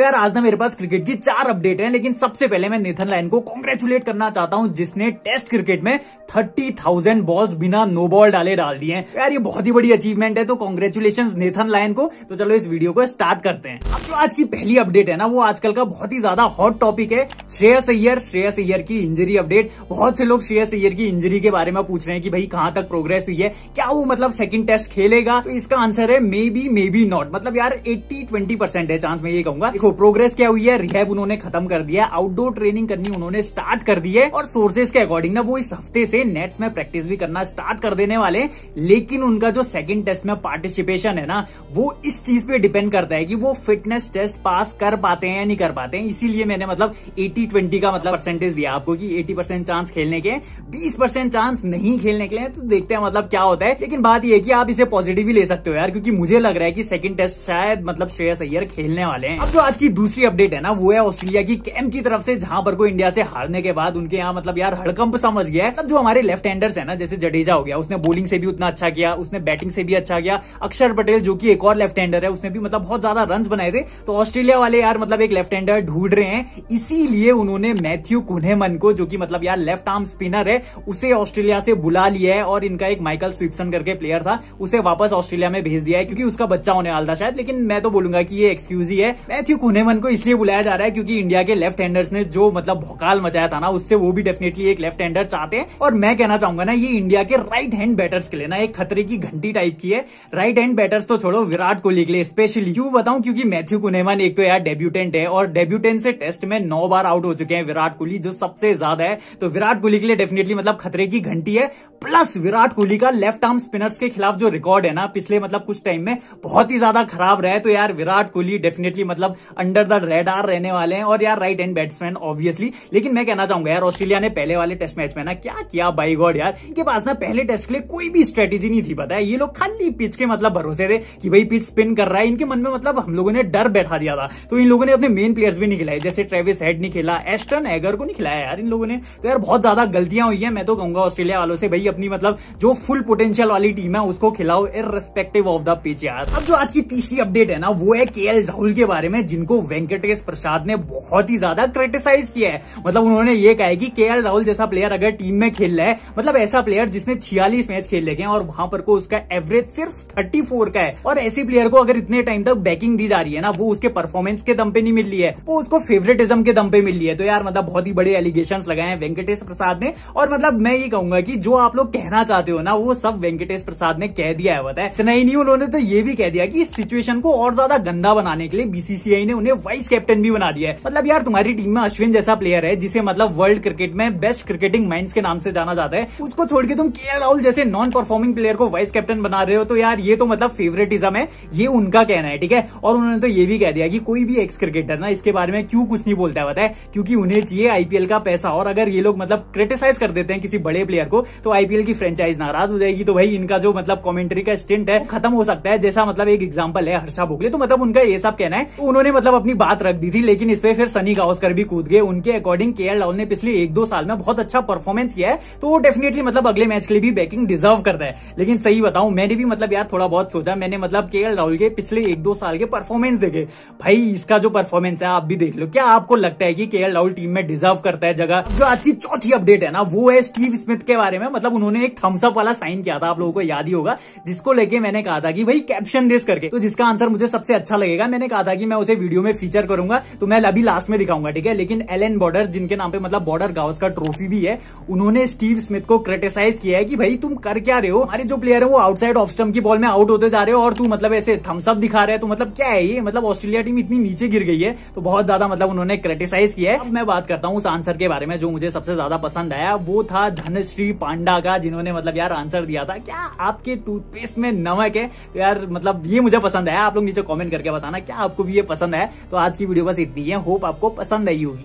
तो यार, आज ना मेरे पास क्रिकेट की चार अपडेट है, लेकिन सबसे पहले मैं नेथन लाइन को कॉन्ग्रेचुलेट करना चाहता हूँ, जिसने टेस्ट क्रिकेट में थर्टी थाउज़ेंड बॉल्स बिना नो बॉल डाले डाल दिए हैं। यार, ये बहुत ही बड़ी अचीवमेंट है तो कॉन्ग्रेचुलेशन नेथन लाइन को। तो चलो इस वीडियो को स्टार्ट करते हैं। अब जो आज की पहली अपडेट है ना, वो आजकल का बहुत ही ज़्यादा हॉट टॉपिक है। श्रेयस अय्यर श्रेयस अय्यर की इंजरी अपडेट बहुत से लोग श्रेयस अय्यर की इंजरी के बारे में पूछ रहे हैं कि भाई, कहाँ तक प्रोग्रेस हुई है? क्या वो मतलब सेकंड टेस्ट खेलेगा? तो इसका आंसर है maybe maybe not मतलब यार एट्टी ट्वेंटी परसेंट है चांस मैं ये कहूँगा। देखो प्रोग्रेस क्या हुई है? रिहैब उन्होंने खत्म कर दिया आउटडोर ट्रेनिंग करनी उन्होंने स्टार्ट कर दी है, और सोर्सेज के अकॉर्डिंग ना वो इस हफ़्ते से नेट्स में प्रैक्टिस भी करना स्टार्ट कर देने वाले लेकिन उनका जो सेकंड टेस्ट में पार्टिसिपेशन है ना, वो इस चीज़ पे डिपेंड करता है कि वो फिटनेस टेस्ट पास कर पाते हैं या नहीं कर पाते हैं। इसीलिए मैंने मतलब 80 20 का मतलब परसेंटेज दिया आपको कि 80 परसेंट चांस खेलने के 20 परसेंट चांस नहीं खेलने के लिए। तो देखते हैं मतलब क्या होता है। लेकिन बात यह कि आप इसे पॉजिटिव ही ले सकते हो यार, क्योंकि मुझे लग रहा है कि सेकंड टेस्ट शायद मतलब श्रेयस अय्यर खेलने वाले हैं। अब जो आज की दूसरी अपडेट है ना, वो है ऑस्ट्रेलिया की कैम की तरफ़ से, जहाँ पर को इंडिया से हारने के बाद उनके यहाँ मतलब यार हड़कंप समझ गया है। तब जो हमारे लेफ़्ट हैंडर्स है ना, जैसे जडेजा हो गया, उसने बोलिंग से भी उतना अच्छा किया, उसने बैटिंग से भी अच्छा किया, अक्षर पटेल जो कि एक और लेफ़्ट हैंडर है, उसने भी मतलब बहुत ज़्यादा रन बनाए थे। तो ऑस्ट्रेलिया वाले यार मतलब एक लेफ़्ट हैंडर ढूंढ रहे हैं, इसीलिए उन्होंने मैथ्यू कुनेमन को, जो कि मतलब यार लेफ़्ट आर्म स्पिनर है, उसे ऑस्ट्रेलिया से बुला लिया है और इनका एक माइकल स्विप्सन करके प्लेयर था, उसे वापस ऑस्ट्रेलिया में भेज दिया है, क्योंकि उसका बच्चा होने वाला था शायद, लेकिन मैं तो बोलूँगा कि ये एक्सक्यूज ही है। मैथ्यू कुनेमन को इसलिए बुलाया जा रहा है क्योंकि इंडिया के लेफ़्ट हैंडर्स ने जो मतलब भोकाल मचाया था ना, उससे वो भी डेफिनेटली एक लेफ़्ट हैंडर चाहते हैं। और मैं कहना चाहूँगा ना, ये इंडिया के राइट हैंड बैटर्स के लिए ना, एक खतरे की घंटी टाइप की है। राइट हैंड बैटर्स तो छोड़ो, विराट कोहली के लिए स्पेशली क्यों बताऊँ, क्योंकि मैथ्यू कुनेमन एक तो यार डेब्यूटेंट है, और डेब्यूटेंट से टेस्ट में नौ बार आउट हो चुके हैं विराट कोहली, जो सबसे ज़्यादा है। तो विराट कोहली के लिए डेफिनेटली मतलब खतरे की घंटी है। प्लस विराट कोहली का लेफ़्ट आर्म स्पिनर्स के खिलाफ जो रिकॉर्ड है ना, पिछले मतलब कुछ टाइम में बहुत ही ज़्यादा खराब रहे तो यार विराट कोहली डेफिनेटली मतलब अंडर द रेड आर रहने वाले हैं। और यार राइट हैंड बैट्समैन ऑब्वियसली लेकिन मैं कहना चाहूँगा यार, ऑस्ट्रेलिया ने पहले वाले टेस्ट मैच में ना, क्या किया? बाई गॉड यार, इनके पास ना पहले टेस्ट के लिए कोई भी स्ट्रेटेजी नहीं थी, पता है? ये लोग खाली पिच के मतलब भरोसे थे कि भाई पिच स्पिन कर रहा है। इनके मन में मतलब हम लोगों ने डर बैठा दिया था। तो इन लोगों ने अपने मेन प्लेयर्स भी नहीं खिलाए। जैसे ट्रेविस हेड नहीं खिला एस्टन एगर को नहीं खिलाया यार इन लोगों ने। तो यार, बहुत ज़्यादा गलतियाँ हुई है। मैं तो कहूँगा ऑस्ट्रेलिया वालों से, भाई, अपनी मतलब जो फुल पोटेंशियल वाली टीम है, उसको खिलाओ इरेस्पेक्टिव ऑफ़ द पिच यार। अब जो आज की तीसरी अपडेट है ना, वो है के राहुल के बारे में जिनको वेंकटेश प्रसाद ने बहुत ही ज़्यादा क्रिटिसाइज किया है। मतलब उन्होंने ये कहा कि के राहुल जैसा प्लेयर अगर टीम में खेल रहा है मतलब ऐसा प्लेयर जिसने छियालीस मैच खेल लेके और वहाँ पर को उसका एवरेज सिर्फ़ थर्टी का है। और ऐसे प्लेयर को अगर इतने टाइम तक बैकिंग दी जा रही है ना, वो उसके परफॉर्मेंस के दम पे नहीं मिल रही है, वो उसको फेवरेटिज्म के दम पे मिल रही है। तो यार मतलब बहुत ही बड़े एलिगेशन लगाए हैं वेंकटेश प्रसाद ने। और मतलब मैं ये कहूँगा कि जो आप लोग कहना चाहते हो ना, वो सब वेंकटेश प्रसाद ने कह दिया है बताया इतना ही नहीं, उन्होंने तो ये भी कह दिया कि इस सिचुएशन को और ज़्यादा गंदा बनाने के लिए बीसीसीआई ने उन्हें वाइस कैप्टन भी बना दिया है। मतलब यार, तुम्हारी टीम में अश्विन जैसा प्लेयर है, जिसे मतलब वर्ल्ड क्रिकेट में बेस्ट क्रिकेटिंग माइंड्स के नाम से जाना जाता है, उसको छोड़ के तुम के राहुल जैसे नॉन परफॉर्मिंग प्लेयर को वाइस कैप्टन बना रहे हो तो यार ये तो मतलब फेवरेटिज्म है। ये उनका कहना है, ठीक है? और उन्होंने तो ये भी कह दिया कि कोई भी एक्स क्रिकेटर ना, इसके बारे में क्यों कुछ नहीं बोलता है बताए क्योंकि उन्हें चाहिए आईपीएल का पैसा, और अगर ये लोग मतलब क्रिटिसाइज कर देते हैं किसी बड़े प्लेयर को तो आईपीएल की फ्रेंचाइज नाराज़ हो जाएगी। तो भाई, इनका जो मतलब कॉमेंट्री का स्टेंट है खत्म हो सकता है। जैसा मतलब एक एग्ज़ाम्पल है हर्षा भोगले तो मतलब उनका ये सब कहना है। तो उन्होंने मतलब अपनी बात रख दी थी, लेकिन इस पे फिर सनी गावस्कर भी कूद गए। उनके अकॉर्डिंग के राहुल ने पिछले एक दो साल में बहुत अच्छा परफॉर्मेंस किया है तो वो डेफिनेटली मतलब अगले मैच के लिए भी बैकिंग डिजर्व करता है। लेकिन सही बताऊँ, मैंने भी मतलब यार थोड़ा बहुत सोचा, मैंने मतलब के राहुल के पिछले एक दो साल के परफॉर्मेंस देखे। भाई, इसका जो परफॉर्मेंस है, आप भी देख लो। क्या आपको लगता है कि के राहुल टीम में डिजर्व करता है जगह? जो आज की चौथी अपडेट है ना, वो है स्टीव स्मिथ के बारे में। मतलब उन्होंने एक थम्सअप वाला साइन किया था, आप लोगों को याद ही होगा, जिसको लेके मैंने कहा था कि भाई कैप्शन देश करके। तो जिसका आंसर मुझे सबसे अच्छा लगेगा, मैंने कहा था कि मैं उसे वीडियो में फीचर करूँगा तो मैं अभी लास्ट में दिखाऊँगा, ठीक है? लेकिन एलन बॉर्डर जिनके नाम पे मतलब बॉर्डर गावस का ट्रॉफी भी है, उन्होंने स्टीव स्मिथ को क्रिटिसाइज किया है कि भाई, तुम कर क्या रहे हो? हमारे जो प्लेयर है, वो आउटसाइड ऑफ़ स्टम्प की बॉल में आउट होते जा रहे हो, और तू मतलब ऐसे थम्सअप दिखा रहे हैं तो मतलब क्या है ये? मतलब ऑस्ट्रेलिया टीम इतनी नीचे गिर गई है तो बहुत ज़्यादा मतलब उन्होंने क्रिटिसाइज किया है। मैं बात करता हूँ उस आंसर के बारे में, जो मुझे सबसे ज़्यादा पसंद आया, वो था धनश्री पांडा का, जिन्होंने मतलब यार आंसर दिया था, क्या आपके टूथपेस्ट में नमक है? तो यार मतलब ये मुझे पसंद आया, आप लोग नीचे कॉमेंट करके बताना, क्या आपको भी ये पसंद है तो आज की वीडियो बस इतनी है होप आपको पसंद आई होगी।